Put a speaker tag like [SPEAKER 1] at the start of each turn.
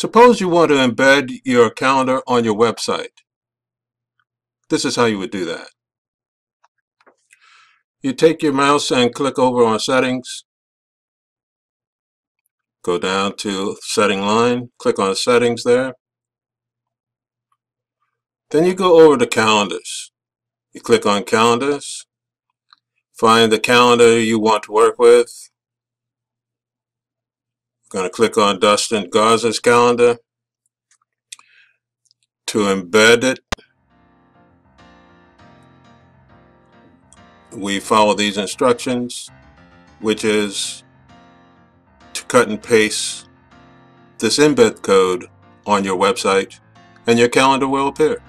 [SPEAKER 1] Suppose you want to embed your calendar on your website. This is how you would do that. You take your mouse and click over on settings. Go down to setting line, click on settings there. Then you go over to calendars. You click on calendars, find the calendar you want to work with. Going to click on Dustin Garza's calendar to embed it. We follow these instructions, which is to cut and paste this embed code on your website and your calendar will appear.